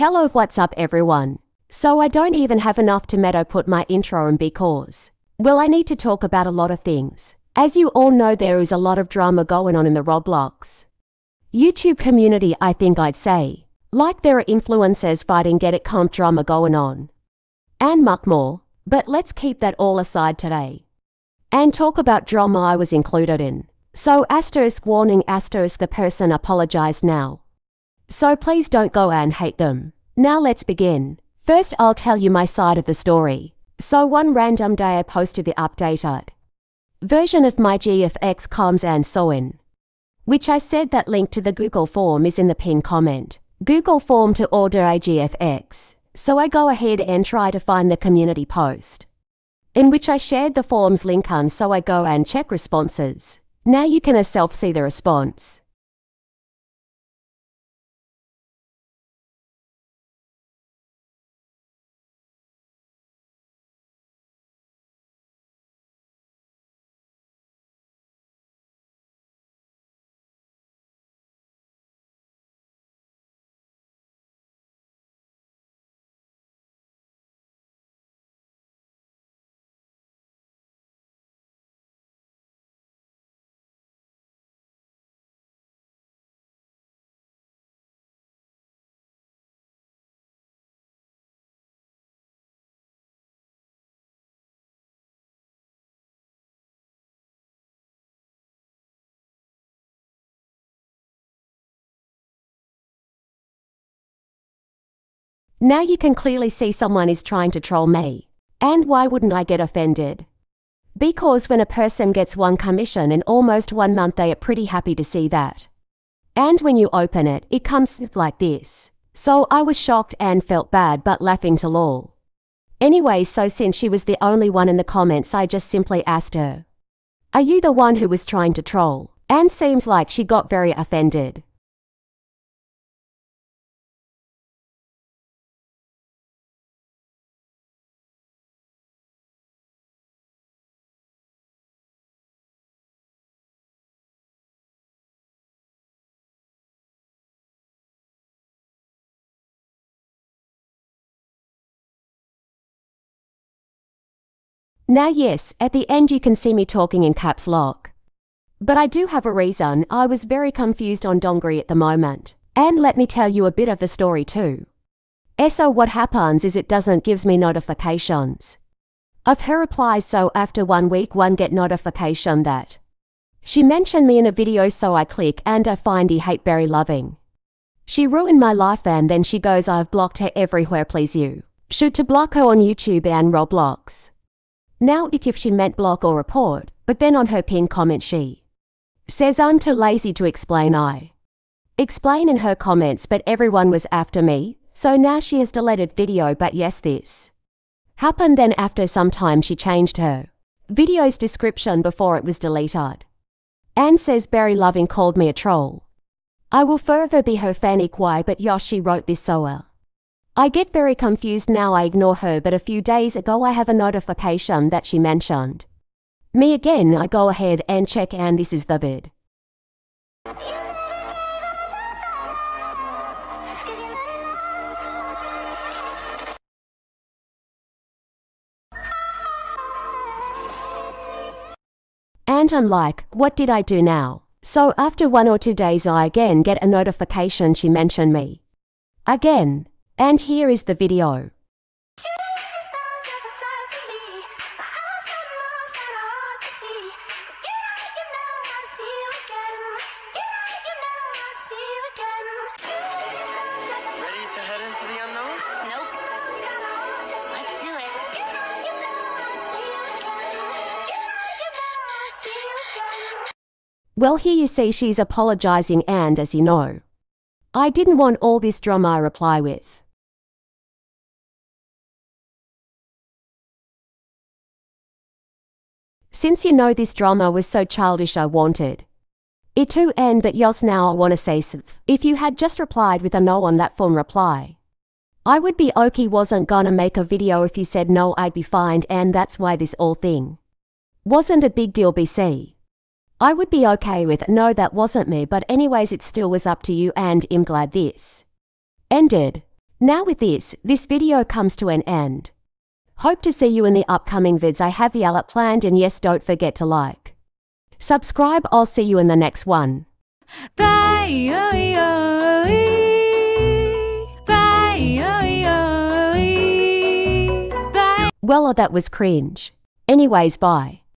Hello, what's up, everyone? So, I don't even have enough to tomato put my intro in because, well, I need to talk about a lot of things. As you all know, there is a lot of drama going on in the Roblox YouTube community, I think I'd say. Like there are influencers fighting get it comp drama going on. And much more. But let's keep that all aside today. And talk about drama I was included in. So asterisk warning asterisk the person apologized now. So please don't go and hate them. Now let's begin. First I'll tell you my side of the story. So one random day I posted the updated version of my GFX comms and so on. Which I said that link to the Google form is in the pinned comment. Google form to order a GFX. So I go ahead and try to find the community post. In which I shared the form's link on so I go and check responses. Now you can yourself see the response. Now you can clearly see someone is trying to troll me. And why wouldn't I get offended? Because when a person gets one commission in almost one month, they are pretty happy to see that. And when you open it, it comes like this. So I was shocked and felt bad but laughing to lol. Anyway, so since she was the only one in the comments, I just simply asked her, Are you the one who was trying to troll? And seems like she got very offended. Now, yes, at the end you can see me talking in caps lock. But I do have a reason. I was very confused on Dongri at the moment. And let me tell you a bit of the story too. So what happens is it doesn't gives me notifications of her replies so after one week one get notification that she mentioned me in a video so I click and I find he hate Berry Loving. She ruined my life and then she goes I've blocked her everywhere please you. Should to block her on YouTube and Roblox. Now if she meant block or report, but then on her pinned comment she says I'm too lazy to explain I explain in her comments but everyone was after me, so now she has deleted video but yes this happened then after some time she changed her video's description before it was deleted. Anne says Berry Loving called me a troll. I will forever be her fan why but Yoshi wrote this so well. I get very confused now I ignore her but a few days ago I have a notification that she mentioned. Me again I go ahead and check and this is the vid. And I'm like, what did I do now? So after one or two days I again get a notification she mentioned me. Again, and here is the video. Ready to head into the unknown? Nope. Let's do it. Well, here you see she's apologizing, and as you know, I didn't want all this drama I reply with. Since you know this drama was so childish, I wanted it to end, but yes, now I want to say so. If you had just replied with a no on that form reply, I would be okay, wasn't gonna make a video if you said no, I'd be fine, and that's why this all thing wasn't a big deal, BC. I would be okay with no, that wasn't me, but anyways, it still was up to you, and I'm glad this ended. Now with this, this video comes to an end. Hope to see you in the upcoming vids I have yalla planned and yes don't forget to like. Subscribe I'll see you in the next one. Bye. Oh, bye. Oh, bye. Well that was cringe. Anyways bye.